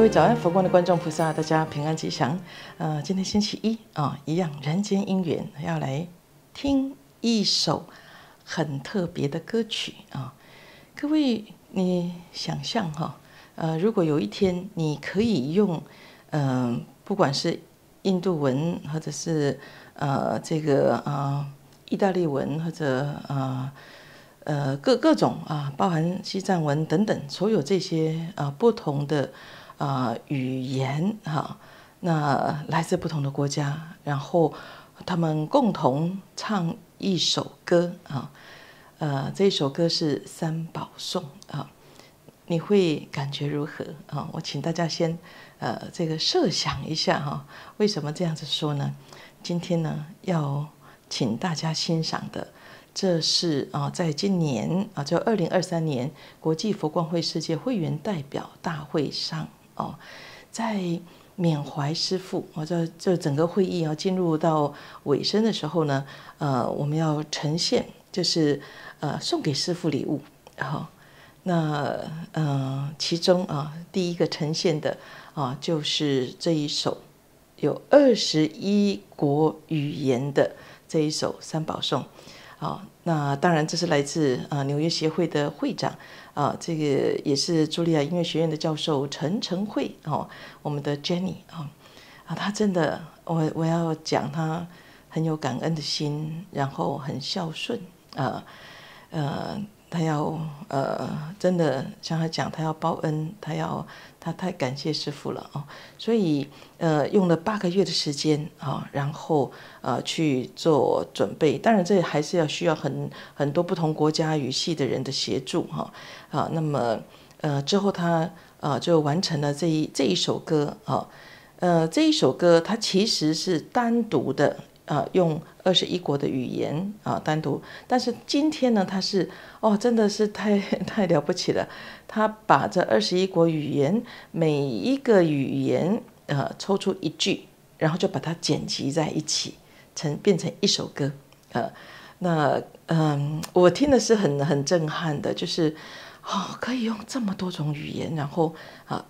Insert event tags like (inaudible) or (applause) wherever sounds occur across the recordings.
各位早安，佛光的观众菩萨，大家平安吉祥。呃，今天星期一啊，一样人间姻缘，要来听一首很特别的歌曲啊。各位，你想象哈，呃，如果有一天你可以用，嗯，不管是印度文，或者是呃这个啊意大利文，或者呃。呃，各各种啊，包含西藏文等等，所有这些啊不同的啊语言哈，那来自不同的国家，然后他们共同唱一首歌啊，呃，这一首歌是三宝颂啊，你会感觉如何啊？我请大家先呃这个设想一下哈，为什么这样子说呢？今天呢，要请大家欣赏的。这是啊，在今年啊，就二零二三年国际佛光会世界会员代表大会上哦，在缅怀师父，我在这整个会议要进入到尾声的时候呢，呃，我们要呈现就是呃送给师父礼物，然后那呃其中啊第一个呈现的啊就是这一首有二十一国语言的这一首三宝颂。好，那当然这是来自啊纽约协会的会长啊，这个也是茱莉亚音乐学院的教授陈晨慧哦，我们的 Jenny 啊啊，她真的，我我要讲她很有感恩的心，然后很孝顺啊，呃。他要呃，真的像他讲，他要报恩，他要他太感谢师傅了哦，所以呃用了八个月的时间啊，然后呃去做准备。当然这还是要需要很很多不同国家语系的人的协助哈啊。那么呃之后他呃就完成了这一这一首歌啊，呃这一首歌它其实是单独的。啊，用二十一国的语言啊，单独。但是今天呢，他是哦，真的是太 (laughs) 太了不起了。他把这二十一国语言每一个语言呃抽出一句，然后就把它剪辑在一起，成变成一首歌。呃，那嗯，我听的是很很震撼的，就是哦，可以用这么多种语言，然后啊，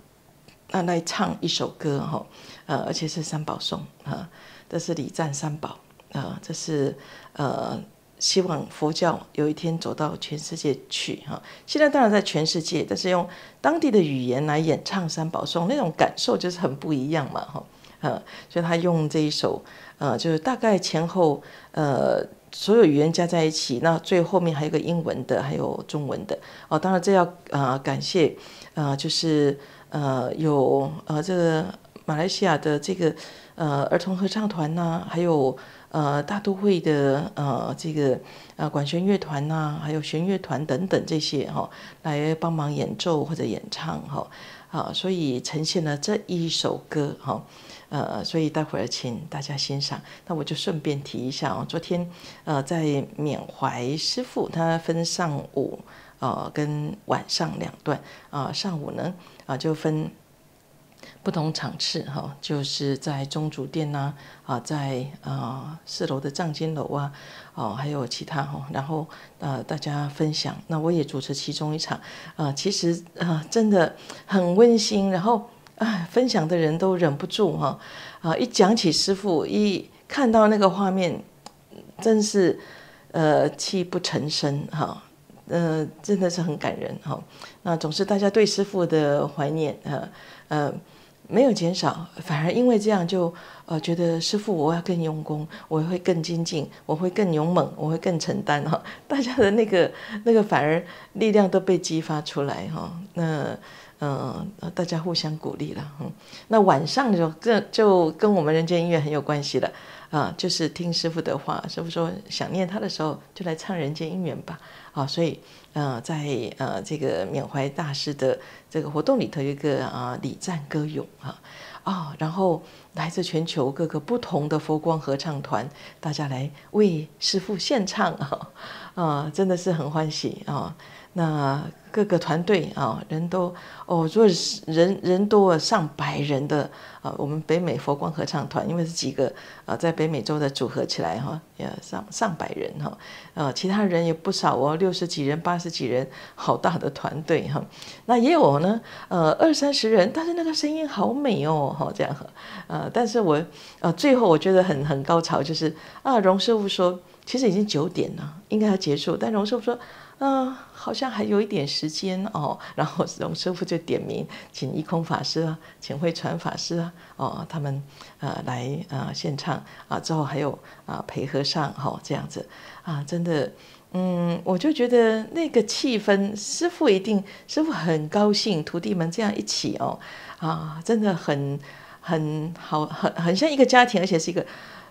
那来唱一首歌哈，呃，而且是三宝颂啊。这是礼赞三宝啊，这是呃，希望佛教有一天走到全世界去哈。现在当然在全世界，但是用当地的语言来演唱三宝颂，那种感受就是很不一样嘛哈。呃，所以他用这一首呃，就是大概前后呃，所有语言加在一起，那最后面还有个英文的，还有中文的哦。当然这要啊感谢啊，就是呃有呃这个马来西亚的这个。呃，儿童合唱团呐，还有呃大都会的呃这个呃管弦乐团呐，还有弦乐团等等这些哈，来帮忙演奏或者演唱哈，啊，所以呈现了这一首歌哈，呃，所以待会儿请大家欣赏。那我就顺便提一下哦，昨天呃在缅怀师傅，他分上午呃跟晚上两段啊，上午呢啊就分。不同场次哈，就是在中主殿呐，啊，在啊四楼的藏经楼啊，哦，还有其他哈，然后呃大家分享，那我也主持其中一场，啊，其实啊真的很温馨，然后啊分享的人都忍不住哈，啊一讲起师傅，一看到那个画面，真是呃泣不成声哈，呃真的是很感人哈，那总是大家对师傅的怀念啊，呃。没有减少，反而因为这样就呃觉得师傅我要更用功，我会更精进，我会更勇猛，我会更承担哈。大家的那个那个反而力量都被激发出来哈。那嗯，大家互相鼓励了。嗯，那晚上就这就跟我们人间音乐很有关系了啊，就是听师傅的话，师傅说想念他的时候就来唱人间姻缘吧。啊，所以。呃，在呃这个缅怀大师的这个活动里头，有一个啊礼赞歌咏啊，啊，然后来自全球各个不同的佛光合唱团，大家来为师父献唱啊，啊，真的是很欢喜啊。那各个团队啊，人都哦，如果是人人多上百人的啊，我们北美佛光合唱团，因为是几个啊，在北美洲的组合起来哈，也上上百人哈，呃，其他人也不少哦，六十几人、八十几人，好大的团队哈。那也有呢，呃，二三十人，但是那个声音好美哦，哈，这样哈，呃，但是我呃，最后我觉得很很高潮，就是啊，荣师傅说，其实已经九点了，应该要结束，但荣师傅说。嗯，好像还有一点时间哦。(laughs) 然后荣师傅就点名，请一空法师啊，请慧传法师啊，哦，他们呃来呃献唱啊。之后还有啊陪和尚哈这样子啊，真的，嗯，我就觉得那个气氛，师傅一定师傅很高兴，徒弟们这样一起哦啊，真的很很好，很很像一个家庭，而且是一个。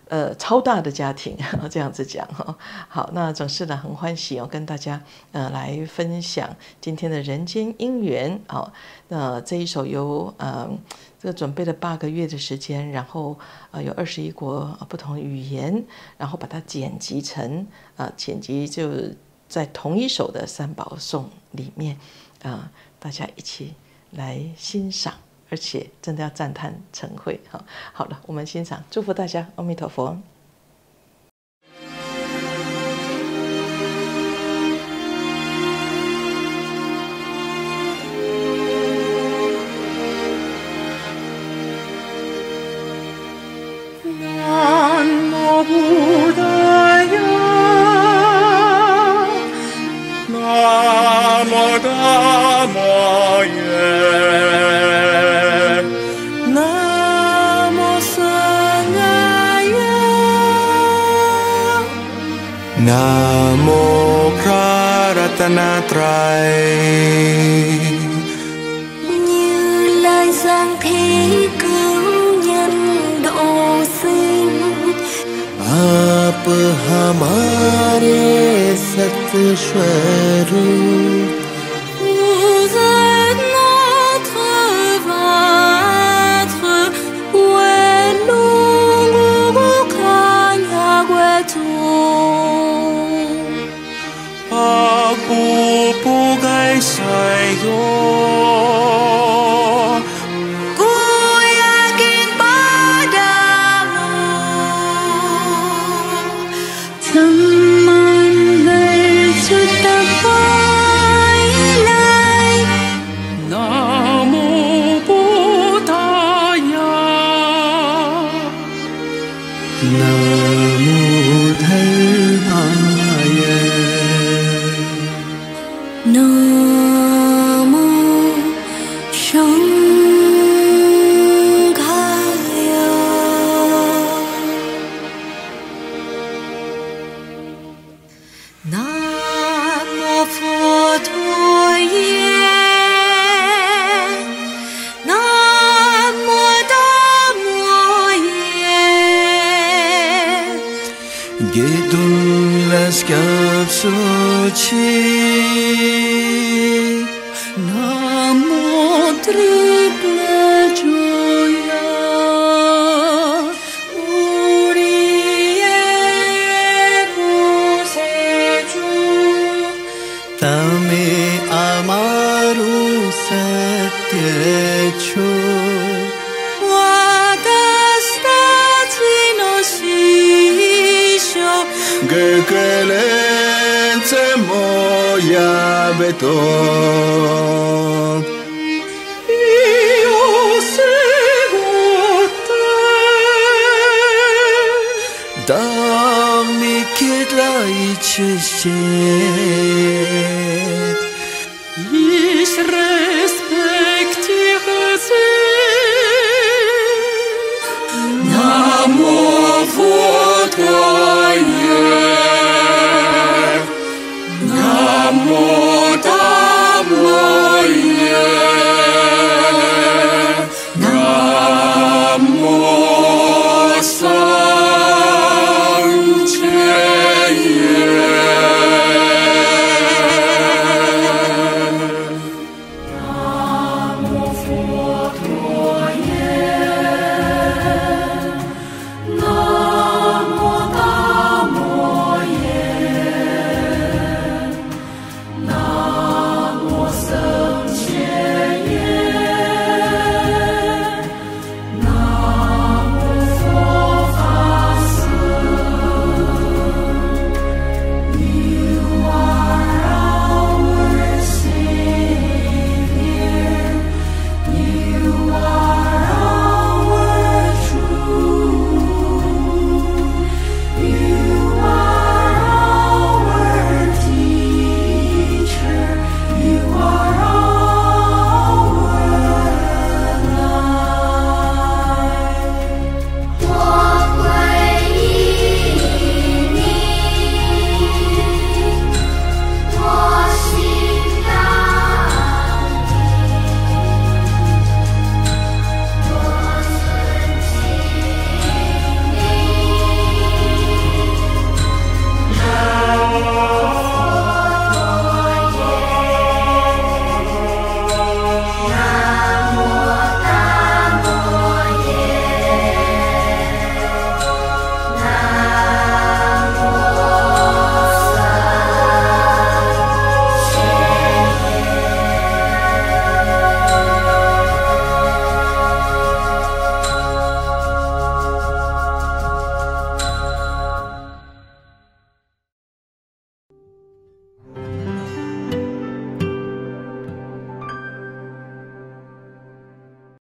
呃，超大的家庭 (laughs) 这样子讲哈，好，那总是呢很欢喜哦，跟大家呃来分享今天的人间姻缘哦。那这一首由呃这个准备了八个月的时间，然后呃有二十一国不同语言，然后把它剪辑成啊剪辑就在同一首的三宝颂里面啊，大家一起来欣赏。而且真的要赞叹成慧哈，好了，我们欣赏，祝福大家，阿弥陀佛。 na trai như lai giang thế cứu nhân độ sinh आप हमारे सतस्वरूप 世外。 격수치. 나무 드리블 주여 우리의 구세주. 담이 아마루 세대주. בטוב. דם מקטלאית ששם